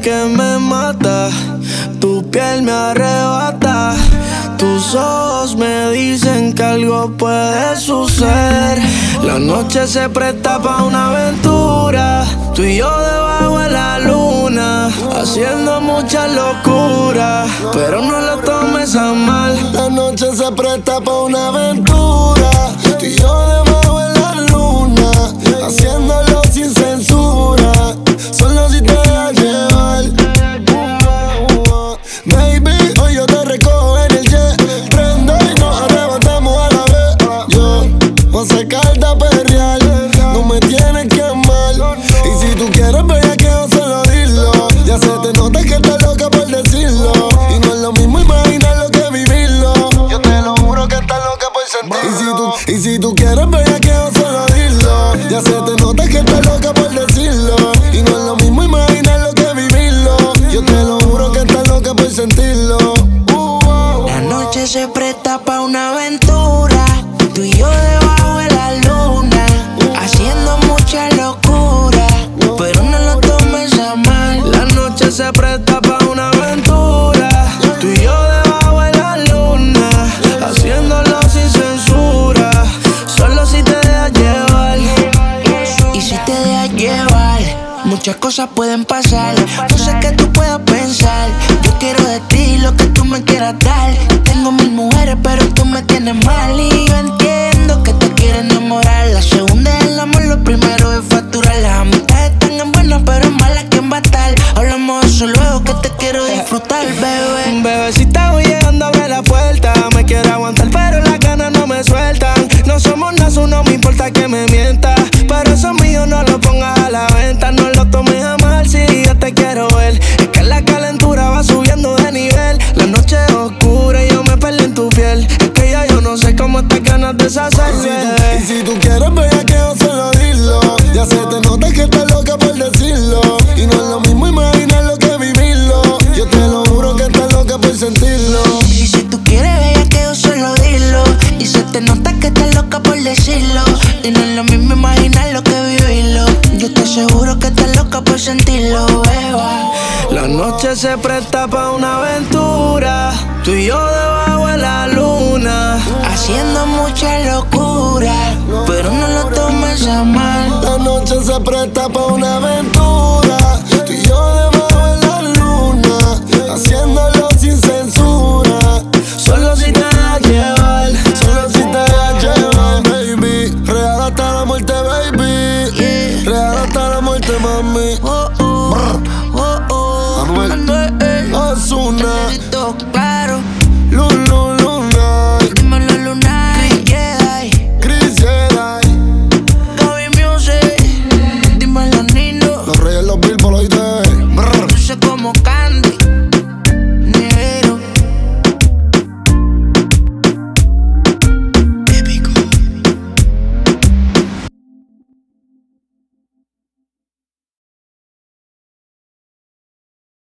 que me mata, tu piel me arrebata. Tus ojos me dicen que algo puede suceder. La noche se presta para una aventura. Tú y yo debajo de la luna, haciendo mucha locura. Pero no lo tomes a mal. La noche se presta para una aventura. Tú y yo debajo Baby, hoy yo te recojo en el jet. Prende y nos arrebatamos a la vez. Yo voy a sacarte a perrear. No me tienes que amar. Y si tú quieres ver que yo solo dilo. Ya se te nota que estás loca por decirlo. Y no es lo mismo imaginarlo que vivirlo. Yo te lo juro que estás loca por sentirlo. Y si tú, y si tú quieres ver que yo solo dilo. Ya se te nota que estás loca por decirlo. Y no es lo mismo imaginarlo que vivirlo. Yo te lo sentirlo. Uh, La noche se presta para una aventura. Tú y yo debajo de la luna, haciendo mucha locura. Pero no lo tomes a mal. La noche se presta muchas cosas pueden pasar. No sé qué tú puedas pensar. Yo quiero de ti lo que tú me quieras dar. Tengo mil mujeres, pero tú me tienes mal. Y yo entiendo que te quieres enamorar. La segunda es el amor, lo primero es facturar. Las amistades están en buenas, pero en malas, ¿quién va a estar? Hablamos eso luego que te quiero disfrutar, bebé. Bebecita, voy llegando, abre la puerta. Me quiero aguantar, loca por decirlo. Y no es lo mismo imaginarlo que vivirlo. Yo te lo juro que estás loca por sentirlo. Y si tú quieres yo solo dilo. Y se te nota que estás loca por decirlo. Y no es lo mismo imaginarlo que vivirlo. Yo te aseguro que estás loca por sentirlo, beba. La noche se presta para una aventura. Tú y yo debajo de la luna. Haciendo mucha locura presta para una aventura. Tú y yo debajo en la luna, haciéndolo sin censura. Solo si te dejas llevar, solo si te dejas llevar, baby. Real hasta la muerte, baby. Real hasta la muerte, mami. Oh, oh, oh, oh. Claro.